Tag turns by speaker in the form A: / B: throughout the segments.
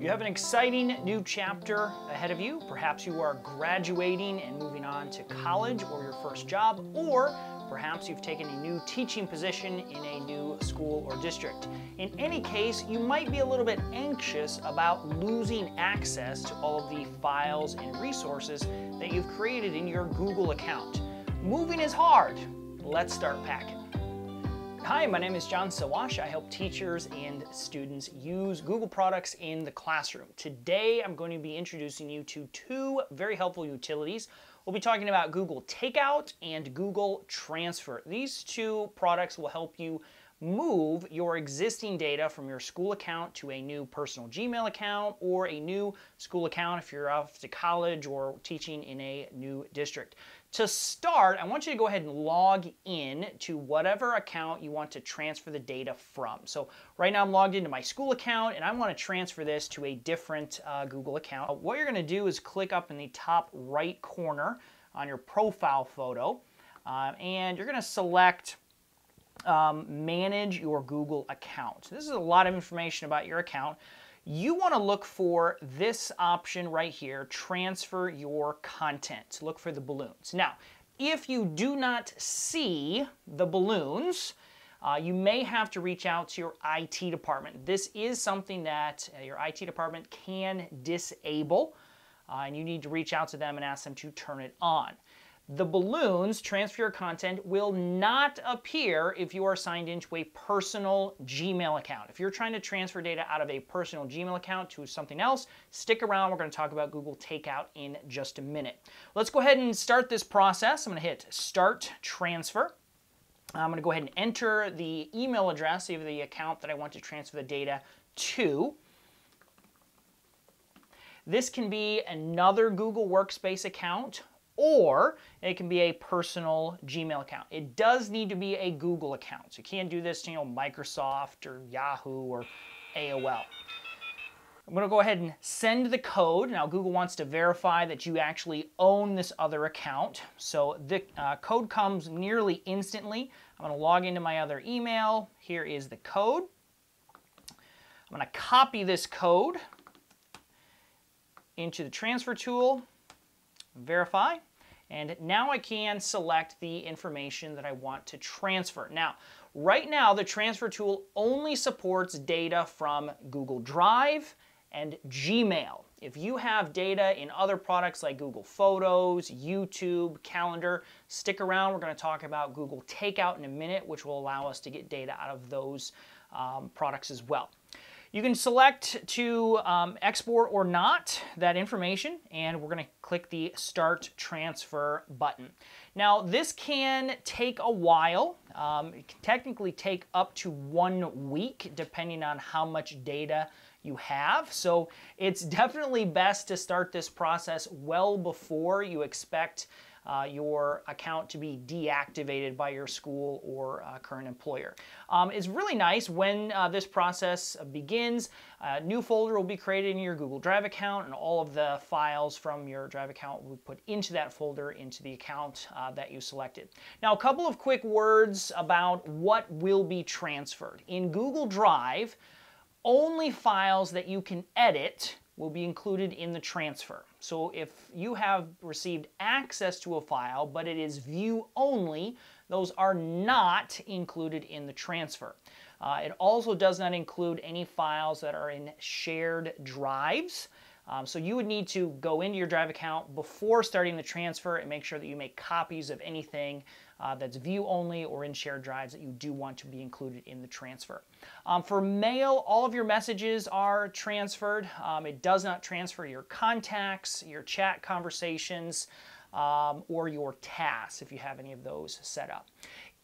A: You have an exciting new chapter ahead of you. Perhaps you are graduating and moving on to college or your first job, or perhaps you've taken a new teaching position in a new school or district. In any case, you might be a little bit anxious about losing access to all of the files and resources that you've created in your Google account. Moving is hard. Let's start packing. Hi, my name is John Sowash. I help teachers and students use Google products in the classroom. Today, I'm going to be introducing you to two very helpful utilities. We'll be talking about Google Takeout and Google Transfer. These two products will help you move your existing data from your school account to a new personal Gmail account or a new school account if you're off to college or teaching in a new district. To start, I want you to go ahead and log in to whatever account you want to transfer the data from. So right now I'm logged into my school account and I want to transfer this to a different uh, Google account. What you're going to do is click up in the top right corner on your profile photo uh, and you're going to select um, manage your Google account. This is a lot of information about your account. You want to look for this option right here, transfer your content. Look for the balloons. Now, if you do not see the balloons, uh, you may have to reach out to your IT department. This is something that uh, your IT department can disable, uh, and you need to reach out to them and ask them to turn it on. The balloons, transfer your content, will not appear if you are signed into a personal Gmail account. If you're trying to transfer data out of a personal Gmail account to something else, stick around. We're going to talk about Google Takeout in just a minute. Let's go ahead and start this process. I'm going to hit Start Transfer. I'm going to go ahead and enter the email address of the account that I want to transfer the data to. This can be another Google Workspace account or it can be a personal Gmail account. It does need to be a Google account. So you can't do this to, you know, Microsoft or Yahoo or AOL. I'm going to go ahead and send the code. Now Google wants to verify that you actually own this other account. So the uh, code comes nearly instantly. I'm to log into my other email. Here is the code. I'm to copy this code into the transfer tool, verify. And now I can select the information that I want to transfer. Now, right now, the transfer tool only supports data from Google Drive and Gmail. If you have data in other products like Google Photos, YouTube, Calendar, stick around. We're going to talk about Google Takeout in a minute, which will allow us to get data out of those um, products as well. You can select to um, export or not that information, and we're going to click the Start Transfer button. Now, this can take a while. Um, it can technically take up to one week, depending on how much data you have. So it's definitely best to start this process well before you expect uh, your account to be deactivated by your school or uh, current employer. Um, it's really nice when uh, this process begins. A new folder will be created in your Google Drive account and all of the files from your Drive account will be put into that folder into the account uh, that you selected. Now a couple of quick words about what will be transferred. In Google Drive, only files that you can edit will be included in the transfer. So if you have received access to a file, but it is view only, those are not included in the transfer. Uh, it also does not include any files that are in shared drives. Um, so you would need to go into your Drive account before starting the transfer and make sure that you make copies of anything uh, that's view only or in shared drives that you do want to be included in the transfer. Um, for mail, all of your messages are transferred. Um, it does not transfer your contacts, your chat conversations, um, or your tasks if you have any of those set up.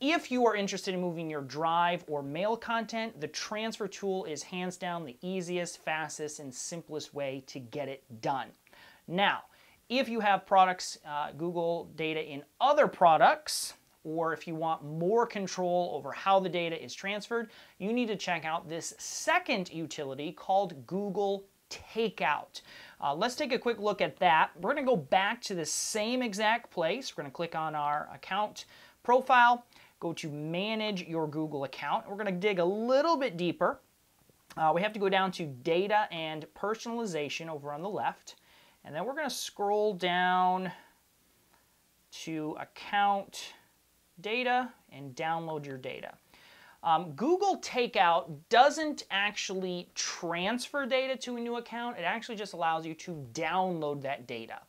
A: If you are interested in moving your drive or mail content, the transfer tool is hands down the easiest, fastest, and simplest way to get it done. Now, if you have products, uh, Google data in other products, or if you want more control over how the data is transferred, you need to check out this second utility called Google Takeout. Uh, let's take a quick look at that. We're going to go back to the same exact place. We're going to click on our account profile, go to manage your Google account. We're going to dig a little bit deeper. uh, we have to go down to data and personalization over on the left. And then we're going to scroll down to account data and download your data. Um, Google Takeout doesn't actually transfer data to a new account. It actually just allows you to download that data.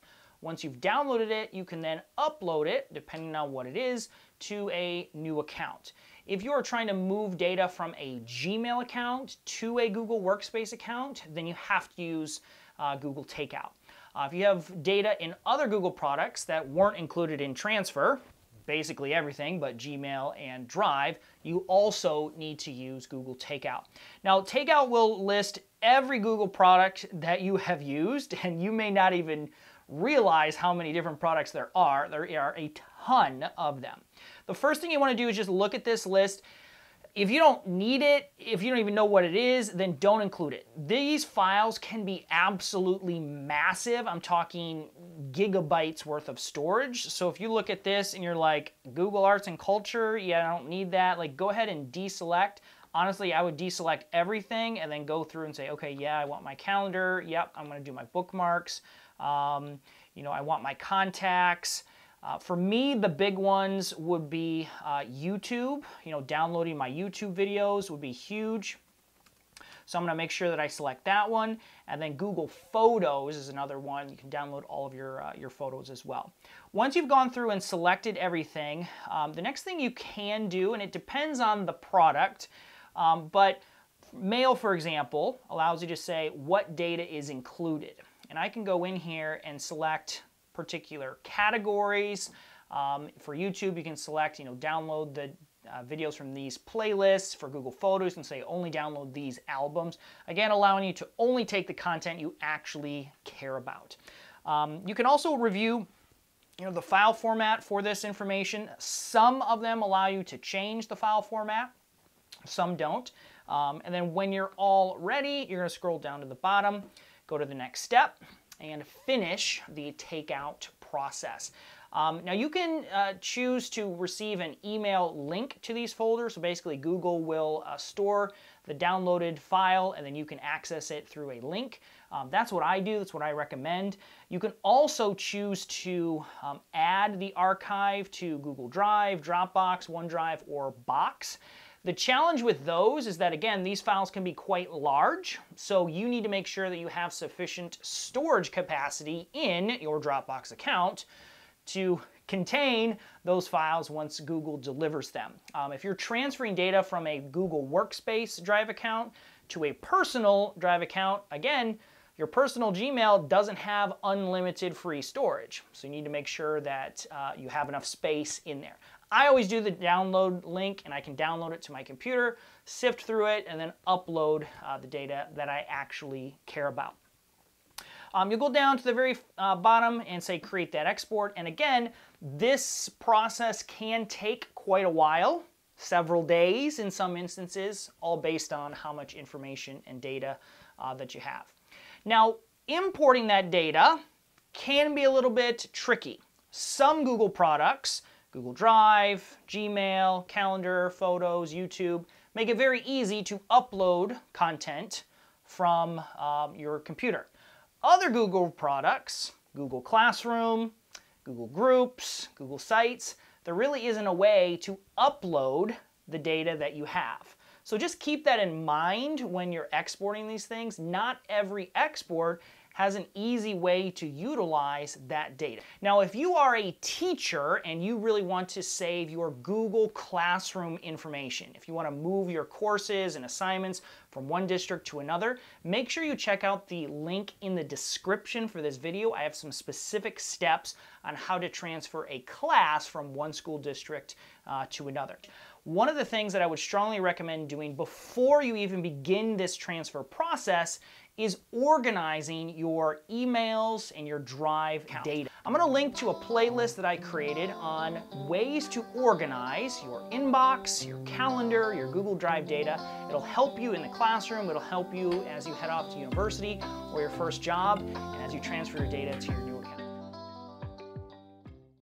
A: Once you've downloaded it, you can then upload it, depending on what it is, to a new account. If you are trying to move data from a Gmail account to a Google Workspace account, then you have to use uh, Google Takeout. Uh, if you have data in other Google products that weren't included in transfer, basically everything but Gmail and Drive, you also need to use Google Takeout. Now, Takeout will list every Google product that you have used, and you may not even realize how many different products there are. There are a ton of them. The first thing you want to do is just look at this list if you don't need it, if you don't even know what it is, then don't include it. These files can be absolutely massive. I'm talking gigabytes worth of storage. So if you look at this and you're like, Google Arts and Culture, yeah, I don't need that, like go ahead and deselect. Honestly, I would deselect everything and then go through and say, okay, yeah, I want my calendar. Yep, I'm gonna do my bookmarks. Um, you know, I want my contacts. Uh, for me, the big ones would be uh, YouTube. You know, downloading my YouTube videos would be huge. So I'm going to make sure that I select that one. And then Google Photos is another one. You can download all of your, uh, your photos as well. Once you've gone through and selected everything, um, the next thing you can do, and it depends on the product, um, but Mail, for example, allows you to say what data is included. And I can go in here and select particular categories. Um, for YouTube, you can select, you know, download the uh, videos from these playlists for Google Photos and say only download these albums. Again, allowing you to only take the content you actually care about. Um, you can also review you know, the file format for this information. Some of them allow you to change the file format, some don't. Um, and then when you're all ready, you're going to scroll down to the bottom, go to the next step, and finish the takeout process. Um, now you can uh, choose to receive an email link to these folders. So basically Google will uh, store the downloaded file and then you can access it through a link. Um, that's what I do, that's what I recommend. You can also choose to um, add the archive to Google Drive, Dropbox, OneDrive, or Box. The challenge with those is that, again, these files can be quite large, so you need to make sure that you have sufficient storage capacity in your Dropbox account to contain those files once Google delivers them. Um, if you're transferring data from a Google Workspace Drive account to a personal Drive account, again, your personal Gmail doesn't have unlimited free storage, so you need to make sure that uh, you have enough space in there. I always do the download link and I can download it to my computer, sift through it, and then upload uh, the data that I actually care about. Um, you'll go down to the very uh, bottom and say create that export. And again, this process can take quite a while, several days in some instances, all based on how much information and data uh, that you have. Now, importing that data can be a little bit tricky. Some Google products Google Drive, Gmail, Calendar, Photos, YouTube, make it very easy to upload content from um, your computer. Other Google products, Google Classroom, Google Groups, Google Sites, there really isn't a way to upload the data that you have. So just keep that in mind when you're exporting these things. Not every export has an easy way to utilize that data. Now, if you are a teacher and you really want to save your Google Classroom information, if you want to move your courses and assignments from one district to another, make sure you check out the link in the description for this video. I have some specific steps on how to transfer a class from one school district uh, to another. One of the things that I would strongly recommend doing before you even begin this transfer process is organizing your emails and your Drive data. I'm gonna link to a playlist that I created on ways to organize your inbox, your calendar, your Google Drive data. It'll help you in the classroom, it'll help you as you head off to university or your first job, and as you transfer your data to your new